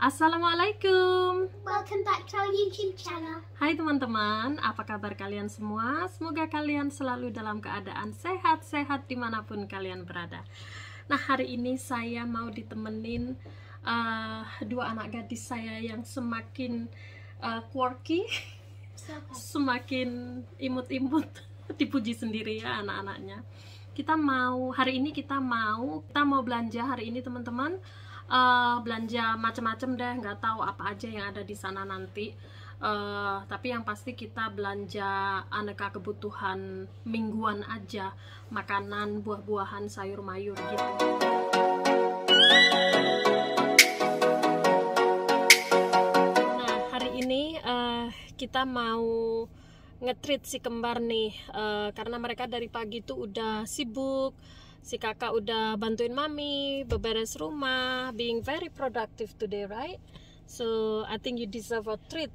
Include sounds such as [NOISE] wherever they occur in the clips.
Assalamualaikum. Welcome back to our YouTube channel. Hai teman-teman, apa kabar kalian semua? Semoga kalian selalu dalam keadaan sehat-sehat di mana pun kalian berada. Nah hari ini saya mau ditemenin uh, dua anak gadis saya yang semakin uh, quirky, semakin imut-imut, [LAUGHS] dipuji sendiri ya anak-anaknya. Kita mau hari ini kita mau kita mau belanja hari ini teman-teman uh, belanja macam-macam deh nggak tahu apa aja yang ada di sana nanti. Uh, tapi yang pasti kita belanja aneka kebutuhan mingguan aja. Makanan buah-buahan sayur mayur gitu. Nah hari ini uh, kita mau ngetrit si kembar nih. Uh, karena mereka dari pagi tuh udah sibuk si kakak udah bantuin mami beberes rumah being very productive today right? So I think you deserve a treat.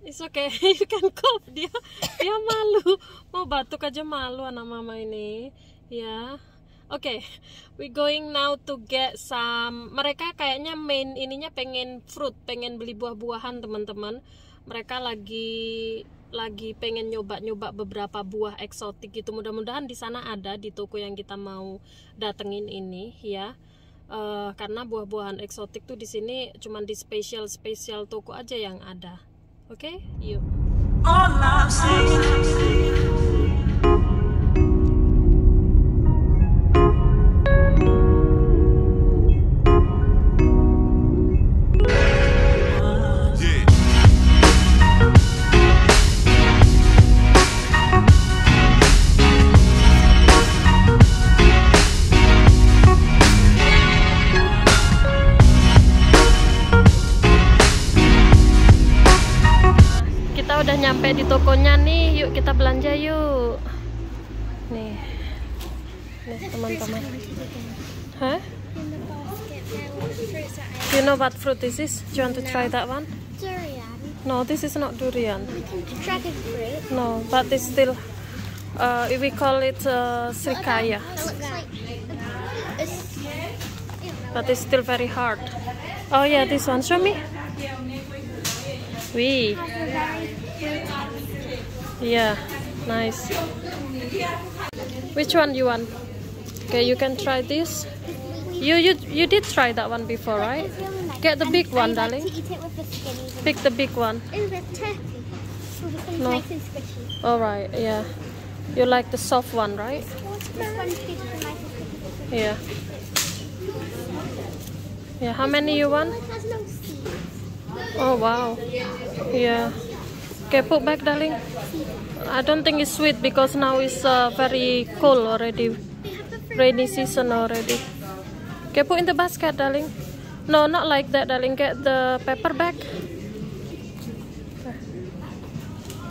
It's okay [LAUGHS] you can cope dia dia malu. Mau batuk aja malu anak mama ini. Ya. Yeah. oke okay, we going now to get some mereka kayaknya main ininya pengen fruit pengen beli buah-buahan teman-teman. Mereka lagi lagi pengen nyoba-nyoba beberapa buah eksotik gitu. Mudah-mudahan di sana ada di toko yang kita mau datengin ini ya. Uh, karena buah-buahan eksotik tuh di sini cuma di spesial spesial toko aja yang ada. Oke? Okay? yuk udah teman-teman hah you know what fruit this is do you want to try that one Durian. no this is not durian Dragon fruit. no but it's still uh, we call it uh, srikaya It looks like it's, but it's still very hard oh yeah this one show me Wee. Yeah, nice. Which one do you want? Okay, you can try this. You you you did try that one before, right? Get the big one, darling. Pick the big one. No. All right, yeah. You like the soft one, right? Yeah. Yeah. How many you want? Oh wow. Yeah. Okay, put back, darling. I don't think it's sweet because now it's uh, very cold already. Rainy season already. Okay, put in the basket, darling. No, not like that, darling. Get the pepper bag.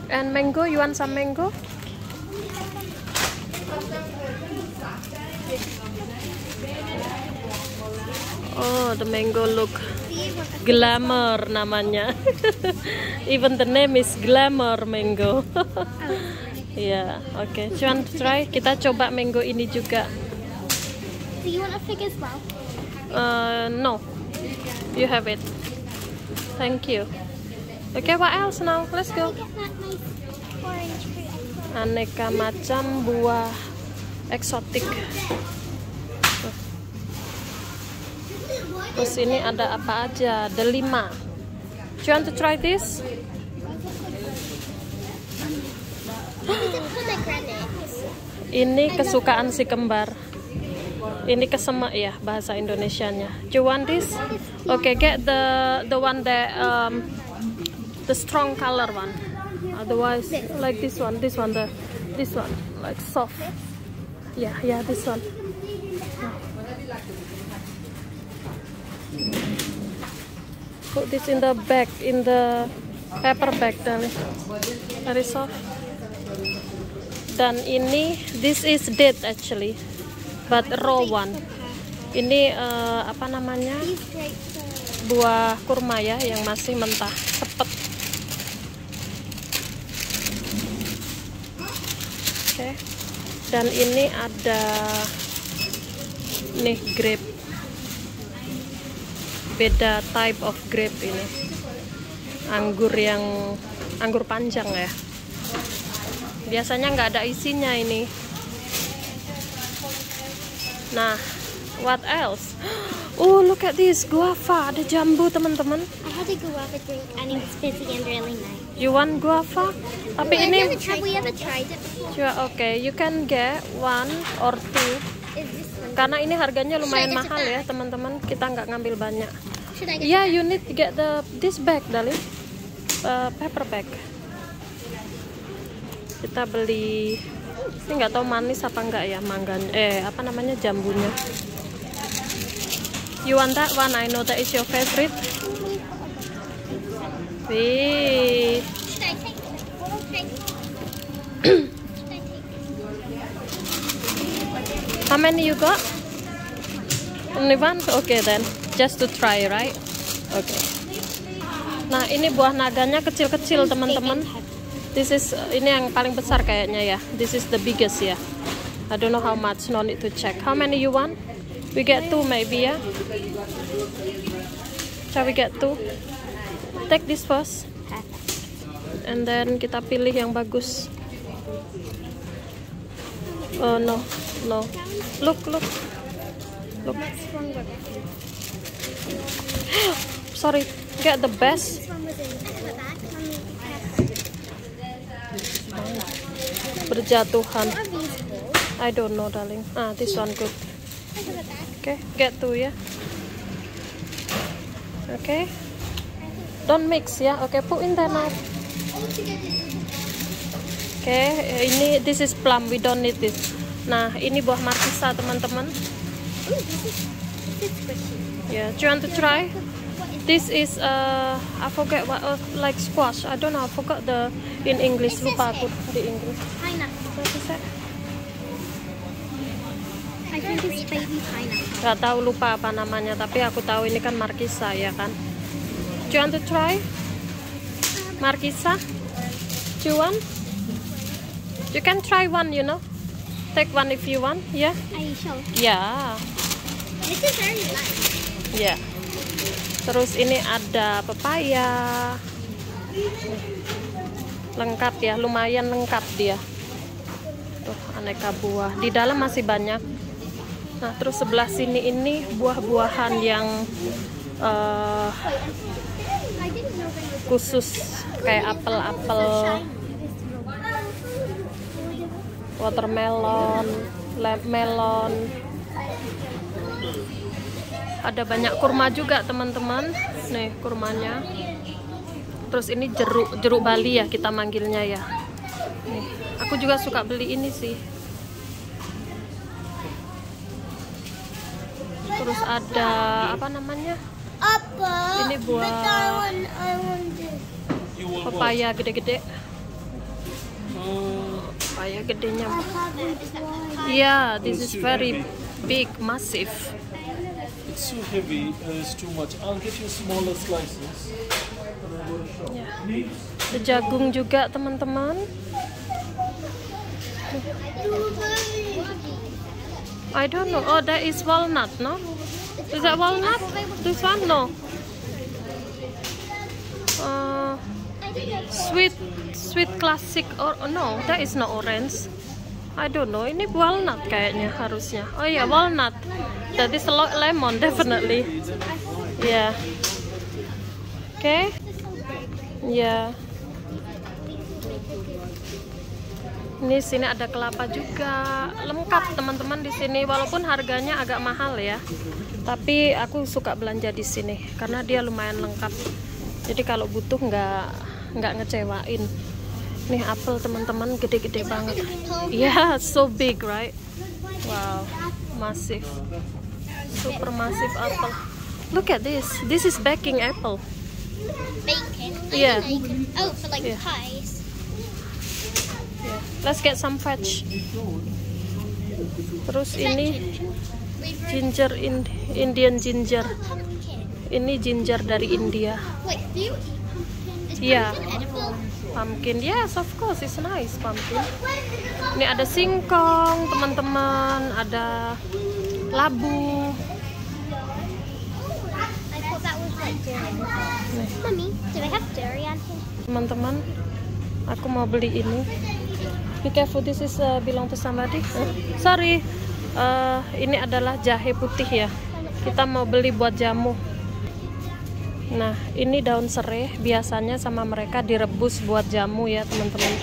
And mango, you want some mango? Oh, the mango look glamour namanya. [LAUGHS] Even the name is glamour mango. [LAUGHS] Ya, oke. Cuman try kita coba mango ini juga. Do you want a fig as well? Uh, no, you have it. Thank you. Okay, what else now? Let's go. Aneka macam buah eksotik. Terus ini ada apa aja? Ada lima. Do you want to try this? Ini kesukaan si kembar. Ini kesemak ya bahasa Indonesianya. Do you want this? Okay, get the the one that um, the strong color one. Otherwise, like this one, this one, the this one, like soft. Yeah, yeah, this one. Put this in the bag, in the paper bag, darling. Very soft. Dan ini, this is date actually, but raw. Ini eh, apa namanya? Buah kurma ya yang masih mentah, sepet. Oke. Dan ini ada nih grape. beda type of grape ini anggur yang anggur panjang ya biasanya nggak ada isinya ini nah what else? [GASPS] Oh look at this guava. Ada jambu teman-teman. I had a guava drink and it's fizzy and really nice. you want guava? Tapi Have ini tried- we ever tried it before? Sure, oke you can get one or two. Karena ini harganya lumayan mahal ya teman-teman. Kita nggak ngambil banyak. Yeah, you need to get the this bag, darling. Uh, paper bag. Kita beli ini nggak tahu manis apa enggak ya mangganya. Eh, apa namanya jambunya? You want that one? I know that is your favorite. Wih, Should I take it? Should I take it? how many you got? Only one? Okay then, just to try, right? Okay. Nah, ini buah naganya kecil-kecil, teman-teman. This is ini yang paling besar kayaknya ya. This is the biggest ya. I don't know how much. No need to check. How many you want? We get two maybe ya. Shall we get two? Take this first. And then kita pilih yang bagus. Oh no, no. Look, look, look. [GASPS] Sorry. Get the best. This one was in. I have it back. Mommy, Berjatuhan. I don't know, darling. Ah, this one good. Okay, get two ya. Okay. Don't mix ya. Okay, put in there now. Oke, ini this is plum. We don't need this. Nah, ini buah markisa, teman-teman. Squishy. Yeah, do you want to try? This is uh, I forget what uh, like squash. I don't know. I forgot the in English. Lupa aku di English. pineapple? What is that? I think it's baby pineapple. Gak tahu lupa apa namanya. Tapi aku tahu ini kan markisa ya kan. Do you want to try? Markisa? Do you want? You can try one, you know. Take one if you want. Yeah. Are you sure? Yeah. This is very nice. Ya. Terus ini ada pepaya. Lengkap ya, lumayan lengkap dia. Tuh, aneka buah. Di dalam masih banyak. Nah, terus sebelah sini ini buah-buahan yang were khusus kayak apel-apel, watermelon, melon. Ada banyak kurma juga, teman-teman. Nih, kurmanya. Terus ini jeruk, jeruk Bali ya kita manggilnya ya. Nih, aku juga suka beli ini sih. Terus ada apa namanya? Apple. Ini buah pepaya gede-gede. Pepaya gedenya. I haven't tried. Yeah, this is very big, massive. It's too heavy. Uh, it's too much. I'll get you smaller slices. Ya. Ada jagung juga, teman-teman. I don't know. Oh, that is walnut, no? Is that walnut? This one, no. Uh, sweet, sweet classic or no? That is not orange. I don't know. Ini walnut kayaknya harusnya. Oh ya, walnut. That is lo- lemon, definitely. Yeah. Okay. Ya. Ini sini ada kelapa juga. Lengkap teman-teman di sini walaupun harganya agak mahal ya. Tapi aku suka belanja di sini karena dia lumayan lengkap. Jadi kalau butuh nggak nggak ngecewain. Nih apel teman-teman gede-gede banget. Yeah, so big, right? Wow, massive. Super massive apple. Look at this. This is baking apple. Bacon. I Yeah. bacon. Oh, for like Yeah. pies. Yeah. Let's get some fudge. Terus ini ginger? In- Indian ginger. pumpkin. Ini ginger dari India. Wait, eat pumpkin? Yes of course it's nice pumpkin. Ini ada singkong teman-teman, ada labu. Teman-teman aku mau beli ini. Be careful this is uh, belong to somebody. Eh, sorry. Eh, ini adalah jahe putih ya. Kita mau beli buat jamu nah ini daun serai biasanya sama mereka direbus buat jamu ya teman-teman.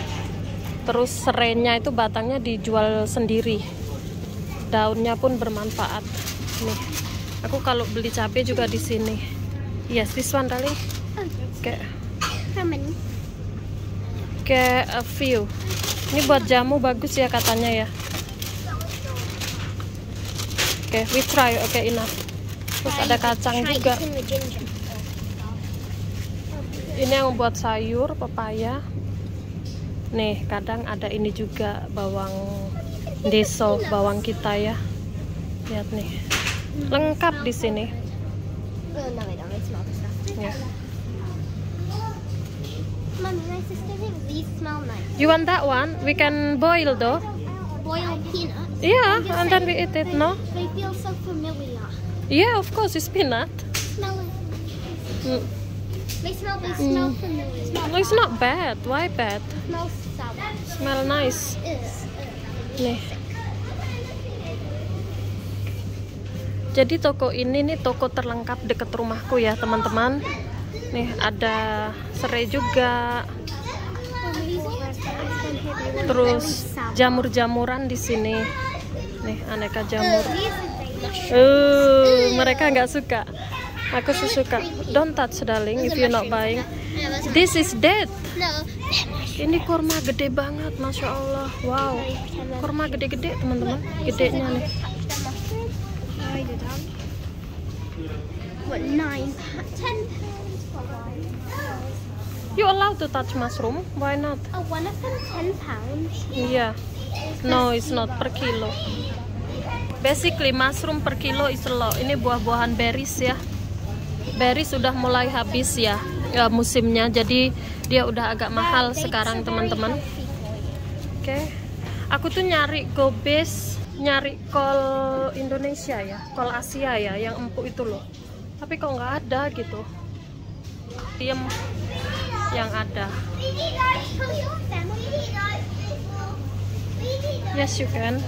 Terus serainya itu batangnya dijual sendiri. Daunnya pun bermanfaat. Nih aku kalau beli cabai juga di sini. Yes this one darling. Kayak how many? kayak a few. Ini buat jamu bagus ya katanya ya. Oke we try. Oke enough. Terus ada kacang juga. Ini yang buat sayur pepaya. Nih kadang ada ini juga bawang deso bawang kita ya. Lihat nih. Lengkap di sini. Ya you want that one? We can boil though. Boiled peanuts. yeah and then we eat it no? They feel so familiar. yeah of course it's peanut. Smell it. Mm. They smell. They smell familiar. Smell. No, it's not bad. Why bad? Smell sour. smell nice. Nih. Jadi toko ini nih toko terlengkap deket rumahku ya teman-teman. Nih ada serai juga. Terus jamur-jamuran di sini. Nih aneka jamur. Uh mereka nggak suka aku sih suka don't touch darling if you're not buying. This is dead. No. ini kurma gede banget masya allah. Wow. Kurma gede-gede teman-teman. Gedenya nih. What nine? Ten. You allowed to touch mushroom. Why not? Oh, one of them ten pounds. iya no it's not per kilo. Basically mushroom per kilo is low ini buah-buahan berries ya berries sudah mulai habis ya ya, musimnya jadi dia udah agak mahal sekarang teman-teman. Oke, aku tuh nyari gobes, nyari kol Indonesia ya, kol Asia ya, yang empuk itu loh. Tapi kok nggak ada gitu. Diem yang ada. Yes you can.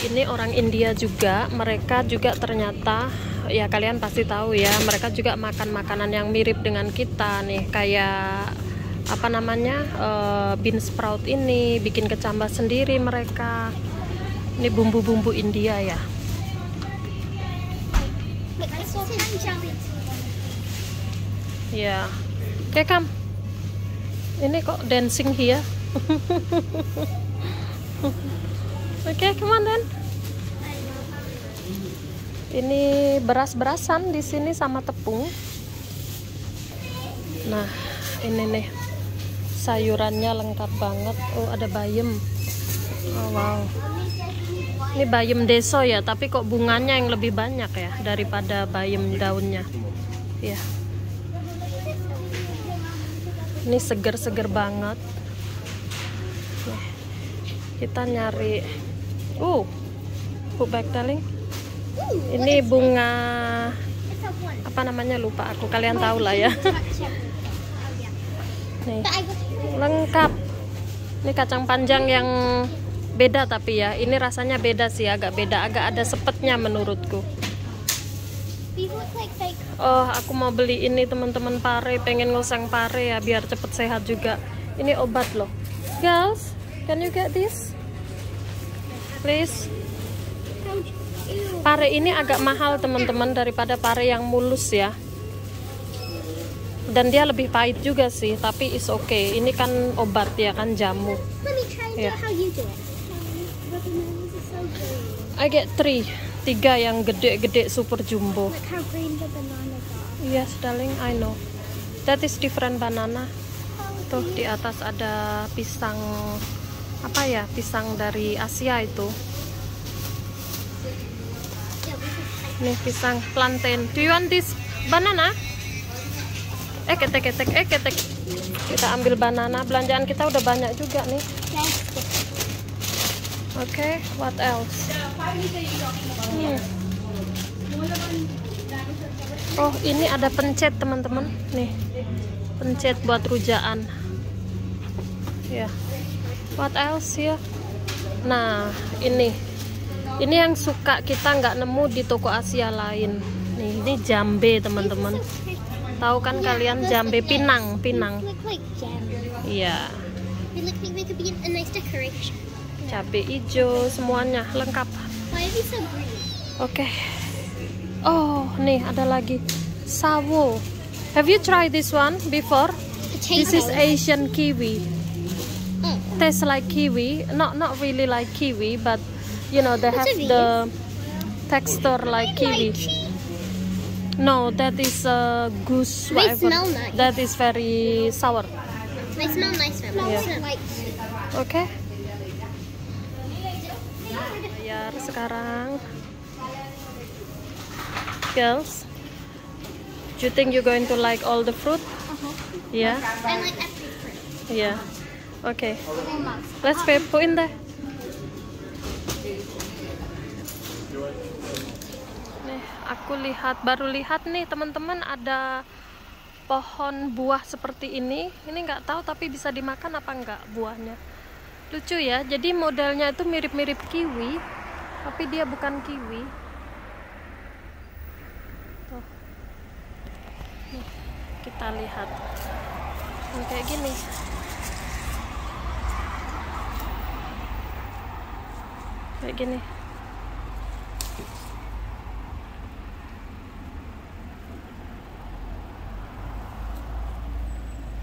Ini orang India juga, mereka juga ternyata ya kalian pasti tahu ya, mereka juga makan makanan yang mirip dengan kita nih, kayak apa namanya eh, bean sprout ini, bikin kecambah sendiri mereka. Ini bumbu-bumbu India ya. Ya, oke kam. Ini kok dancing here? [LAUGHS] Oke, come on then. Ini beras-berasan di sini sama tepung. Nah, ini nih sayurannya lengkap banget. Oh, ada bayam. Oh, wow. Ini bayam deso ya, tapi kok bunganya yang lebih banyak ya daripada bayam daunnya. Ya. Ini seger-seger banget. Kita nyari. Uh, put back darling. Ini bunga apa namanya lupa aku. Kalian tahu lah ya. Oh. Nih, lengkap. Ini kacang panjang yang beda tapi ya. Ini rasanya beda sih, agak beda, agak ada sepetnya menurutku. Oh, aku mau beli ini teman-teman pare, pengen ngoseng pare ya biar cepet sehat juga. Ini obat loh. Girls, can you get this? Please. Pare ini agak mahal teman-teman daripada pare yang mulus ya. Dan dia lebih pahit juga sih, tapi is okay. Ini kan obat ya kan jamu. Yeah. green. I get three, tiga yang gede-gede super jumbo. Yes, darling, I know. That is different banana. Tuh di atas ada pisang apa ya? Pisang dari Asia itu. Yeah, Nih pisang plantain. Do you want this banana? Eh ketek ketek eh ketek. Kita ambil banana. Belanjaan kita udah banyak juga nih. Oke, what else? Hmm. Oh, ini ada pencet teman-teman. Nih. pancit buat rujaan ya what else ya? Nah ini. Ini yang suka kita nggak nemu di toko Asia lain. Nih ini jambe teman-teman. Tahu kan kalian jambe? pinang pinang. Iya. Cabe hijau semuanya lengkap. So oke. Oh nih ada lagi. Sawo have you tried this one before? This is Asian kiwi tastes like kiwi. Not not really like kiwi but you know they have the texture like kiwi. no that is uh, goose whatever. nice. that is very sour. They smell nice. Smell Yeah. like oke bayar sekarang. Girls do you think you're going to like all the fruit? Yeah. I like every fruit. yeah okay let's pay put in there. Nih aku lihat baru lihat nih teman-teman ada pohon buah seperti ini. Ini nggak tahu tapi bisa dimakan apa enggak buahnya. Lucu ya jadi modelnya itu mirip-mirip kiwi tapi dia bukan kiwi. Tuh. Nih kita lihat. Yang kayak gini kayak gini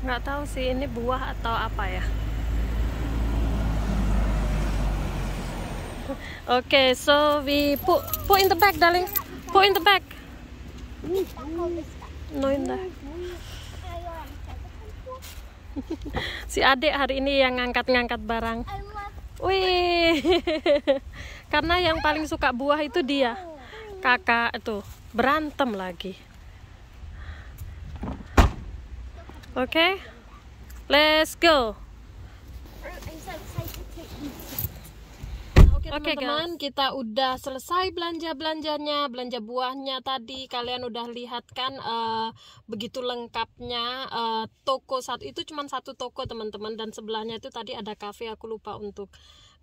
nggak tahu sih ini buah atau apa ya [LAUGHS] Okay, so we put put in the bag, darling. Put in the bag. No in. [LAUGHS] Si adik hari ini yang ngangkat-ngangkat barang. Wih, [LAUGHS] karena yang paling suka buah itu dia. Kakak itu berantem lagi. Oke, let's go. I'm so excited to eat. Oke teman-teman, kita udah selesai belanja-belanjanya, belanja buahnya tadi. Kalian udah lihat kan eh, begitu lengkapnya eh, toko satu itu cuma satu toko teman-teman dan sebelahnya itu tadi ada cafe aku lupa untuk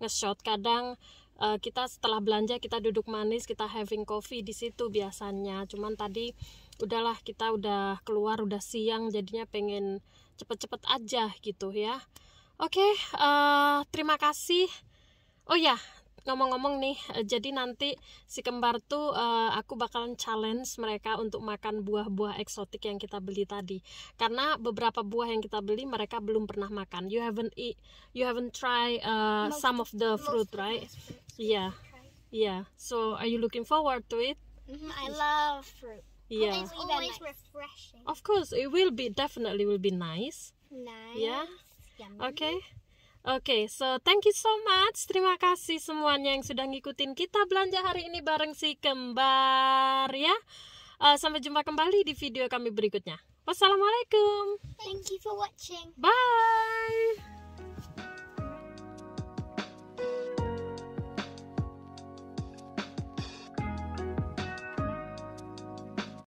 nge-shot. Kadang eh, kita setelah belanja kita duduk manis, kita having coffee di situ biasanya. Cuman tadi udahlah kita udah keluar udah siang jadinya pengen cepet-cepet aja gitu ya. Oke, eh, terima kasih. Oh ya, ngomong-ngomong nih, eh, jadi nanti si kembar tuh eh, aku bakalan challenge mereka untuk makan buah-buah eksotik yang kita beli tadi. Karena beberapa buah yang kita beli mereka belum pernah makan. You haven't eat, you haven't try uh, some of the fruit, right? Yeah, yeah. So are you looking forward to it? I love fruit. Yeah. It's always refreshing. Of course, it will be definitely will be nice. Nice. Yeah. Yummy. Oke. Oke, so thank you so much. Terima kasih semuanya yang sudah ngikutin kita belanja hari ini bareng si kembar ya. Eh, sampai jumpa kembali di video kami berikutnya. Wassalamualaikum. Thank you for watching. Bye.